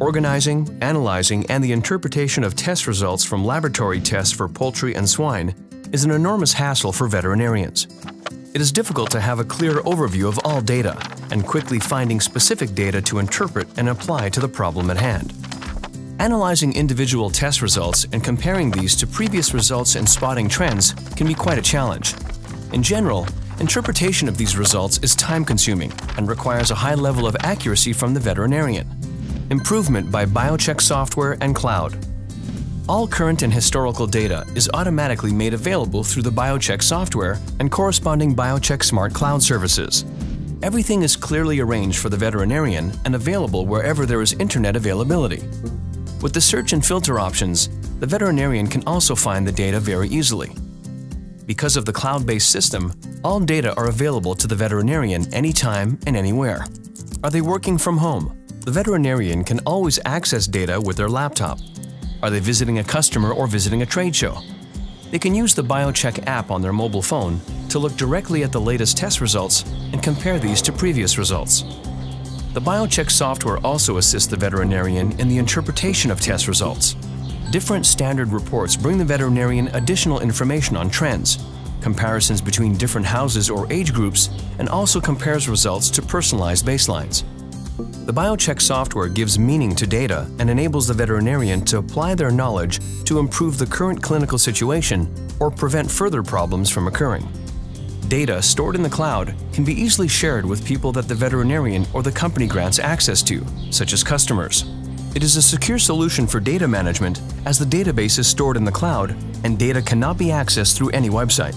Organizing, analyzing, and the interpretation of test results from laboratory tests for poultry and swine is an enormous hassle for veterinarians. It is difficult to have a clear overview of all data and quickly finding specific data to interpret and apply to the problem at hand. Analyzing individual test results and comparing these to previous results and spotting trends can be quite a challenge. In general, interpretation of these results is time-consuming and requires a high level of accuracy from the veterinarian. Improvement by BioChek software and cloud. All current and historical data is automatically made available through the BioChek software and corresponding BioChek Smart Cloud services. Everything is clearly arranged for the veterinarian and available wherever there is internet availability. With the search and filter options, the veterinarian can also find the data very easily. Because of the cloud-based system, all data are available to the veterinarian anytime and anywhere. Are they working from home? The veterinarian can always access data with their laptop. Are they visiting a customer or visiting a trade show? They can use the BioChek app on their mobile phone to look directly at the latest test results and compare these to previous results. The BioChek software also assists the veterinarian in the interpretation of test results. Different standard reports bring the veterinarian additional information on trends, comparisons between different houses or age groups, and also compares results to personalized baselines. The BioChek software gives meaning to data and enables the veterinarian to apply their knowledge to improve the current clinical situation or prevent further problems from occurring. Data stored in the cloud can be easily shared with people that the veterinarian or the company grants access to, such as customers. It is a secure solution for data management as the database is stored in the cloud and data cannot be accessed through any website.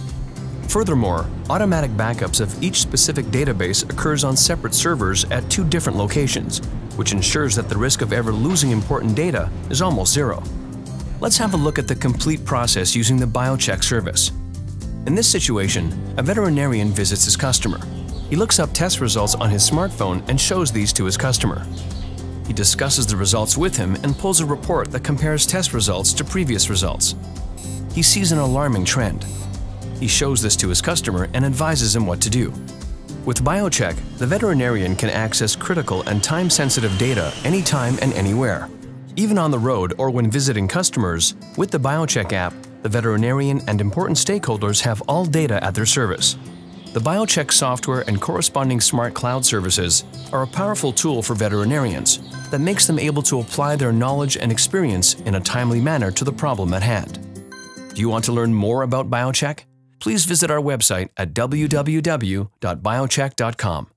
Furthermore, automatic backups of each specific database occurs on separate servers at two different locations, which ensures that the risk of ever losing important data is almost zero. Let's have a look at the complete process using the BioChek service. In this situation, a veterinarian visits his customer. He looks up test results on his smartphone and shows these to his customer. He discusses the results with him and pulls a report that compares test results to previous results. He sees an alarming trend. He shows this to his customer and advises him what to do. With BioChek, the veterinarian can access critical and time-sensitive data anytime and anywhere. Even on the road or when visiting customers, with the BioChek app, the veterinarian and important stakeholders have all data at their service. The BioChek software and corresponding smart cloud services are a powerful tool for veterinarians that makes them able to apply their knowledge and experience in a timely manner to the problem at hand. Do you want to learn more about BioChek? Please visit our website at www.biochek.com.